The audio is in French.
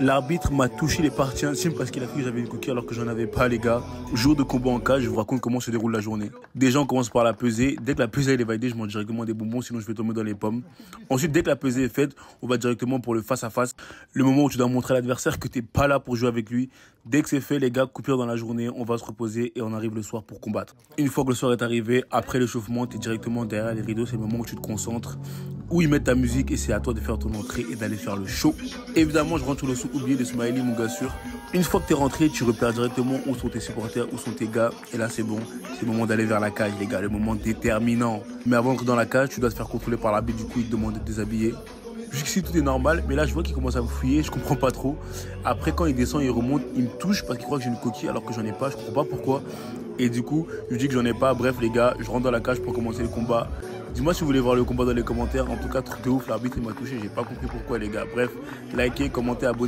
L'arbitre m'a touché les parties intimes parce qu'il a cru que j'avais une coquille alors que j'en avais pas, les gars. Jour de combat en cage, je vous raconte comment se déroule la journée. Déjà, on commence par la pesée. Dès que la pesée est validée, je mange directement des bonbons, sinon je vais tomber dans les pommes. Ensuite, dès que la pesée est faite, on va directement pour le face-à-face. Le moment où tu dois montrer à l'adversaire que t'es pas là pour jouer avec lui. Dès que c'est fait, les gars, coupure dans la journée, on va se reposer et on arrive le soir pour combattre. Une fois que le soir est arrivé, après l'échauffement, tu es directement derrière les rideaux, c'est le moment où tu te concentres, où ils mettent ta musique et c'est à toi de faire ton entrée et d'aller faire le show. Évidemment, je rentre sur le sous-oublié de Smiley, mon gars sûr. Une fois que tu es rentré, tu repères directement où sont tes supporters, où sont tes gars. Et là, c'est bon. C'est le moment d'aller vers la cage, les gars. Le moment déterminant. Mais avant d'entrer dans la cage, tu dois te faire contrôler par l'arbitre. Du coup, il te demande de te déshabiller. Jusqu'ici, tout est normal. Mais là, je vois qu'il commence à me fouiller. Je comprends pas trop. Après, quand il descend, il remonte. Il me touche parce qu'il croit que j'ai une coquille alors que j'en ai pas. Je comprends pas pourquoi. Et du coup, je dis que j'en ai pas. Bref, les gars, je rentre dans la cage pour commencer le combat. Dis-moi si vous voulez voir le combat dans les commentaires. En tout cas, truc de ouf, l'arbitre il m'a touché. J'ai pas compris pourquoi, les gars. Bref, likez, commentez, abonnez.